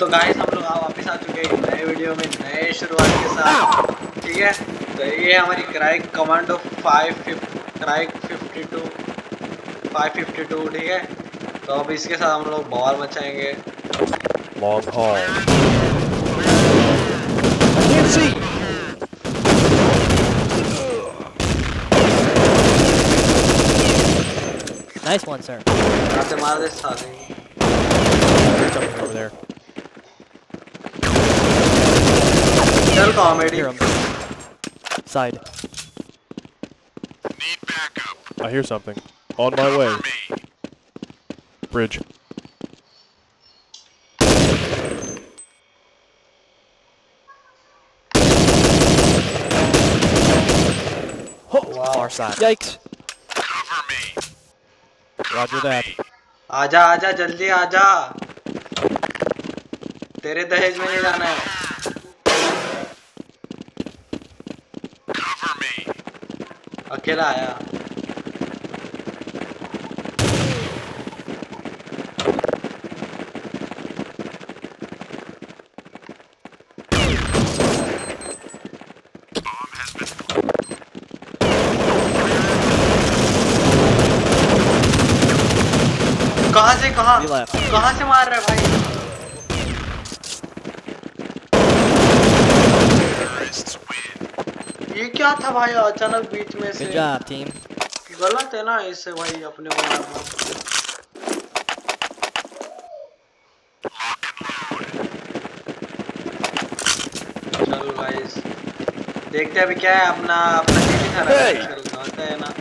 तो गाइस हम लोग वापस आ चुके हैं नए वीडियो में नए शुरुआत के साथ ठीक है तो ये है हमारी क्राइक commando five क्राइक fifty two five fifty two ठीक है तो अब इसके साथ हम लोग बवाल मचाएँगे. Nice one, sir. Something over there. चल comedy Hear him. Side. I hear something. On my way. Bridge. Far side. Yikes. Roger that. आजा आजा जल्दी आजा तेरे दहेज में नहीं जाना है अकेला आया। कहाँ से कहाँ कहाँ से मार रहा है भाई? ये क्या था भाई अचानक बीच में से job, team. गलत है ना इससे भाई अपने को चलो गाइस देखते हैं अभी क्या है अपना अपना टीम खा रहा है Hey! चल होता है ना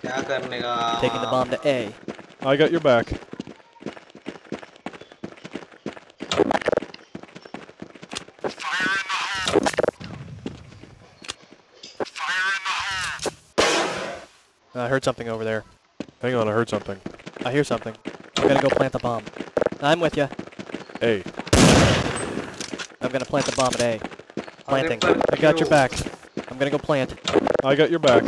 क्या करने का Taking the bomb to A. I got your back. heard something over there. Hang on, I heard something. I hear something. I'm gonna go plant the bomb. I'm with you. A. I'm gonna plant the bomb at A. Planting. I, I got you. your back. I'm gonna go plant. I got your back.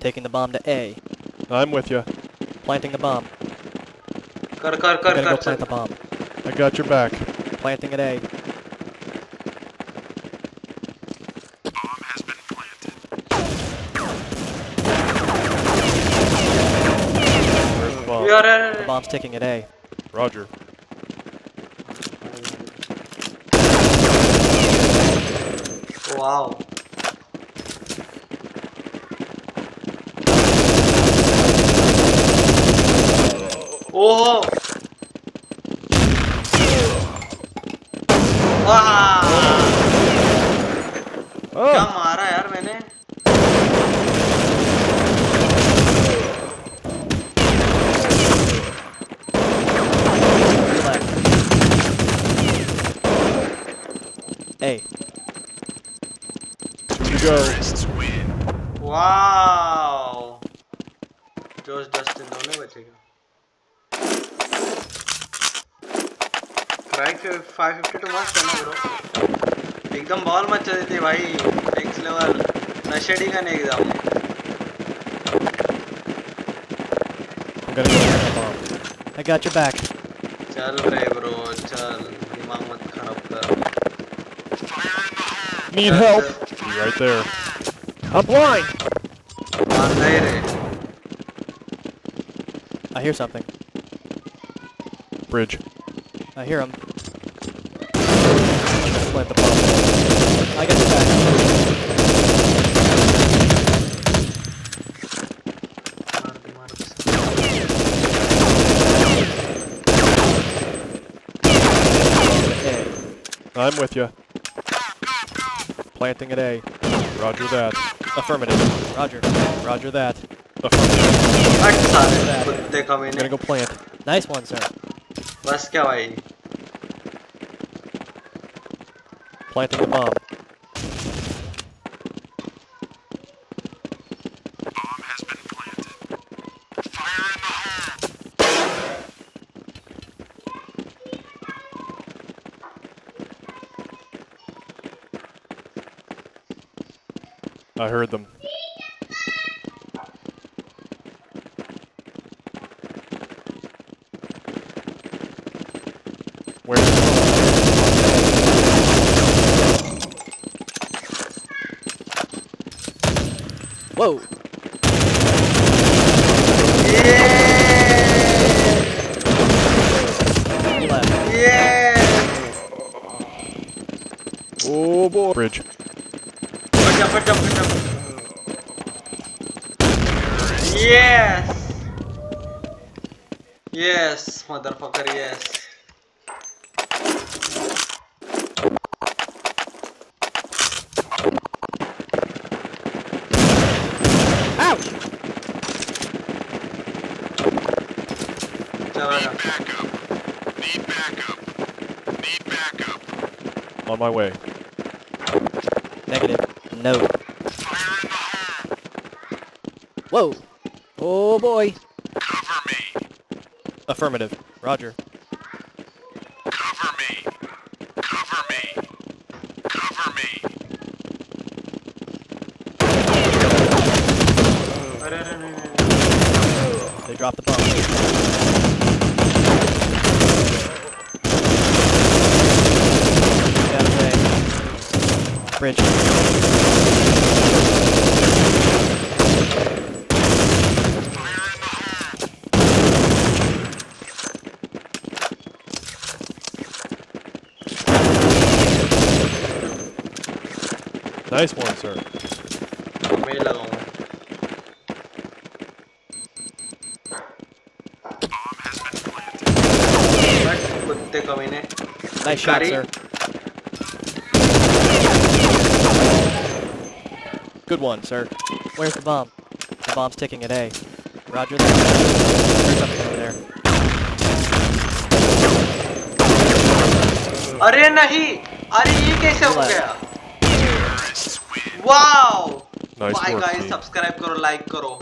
Taking the bomb to A. I'm with you. Planting the bomb. Car, car, car, I'm gonna go plant the bomb. I got your back. Planting at A. got it. The bomb's ticking at A. Roger. Wow. Oh! Ah! A. you go. Wow जोश Dustin दोनों बचेगा क्राइक 552 मस्त है ना bro एकदम ball much चली थी भाई नेक्स्ट लेवल नशेडी का नहीं एकदम I'm gonna go plant the bomb. I got your back. चल रहे ब्रो चल Need help. Right there. I'm blind. I made it. I hear something. Bridge. I hear him. Plant the bomb. I got. I'm with you. Planting at A. Roger that. Affirmative. Roger. Roger that. Affirmative. They're coming in. Gonna go plant. Nice one, sir. Let's go eh? A. Planting the bomb. I heard them. Where? Whoa. Yeah. Yeah. Oh boy. Bridge jumper, jumper, jumper. Yes! Yes, motherfucker, yes. my way. Negative. No. Whoa. Oh boy. Cover me. Affirmative. Roger. Cover me. Cover me. Cover me. They dropped the bomb. bridge. Nice one, sir. मैं ही लगाऊंगा but कुत्ते कमीने Nice shot, Got sir. it. Good one, sir. Where's the bomb? The bomb's ticking at A. Roger that. There's something over there. अरे नहीं अरे ये कैसे हो Left. गया wow Nice bye guys subscribe करो लाइक करो